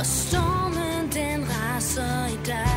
Og stormen den raser i dig.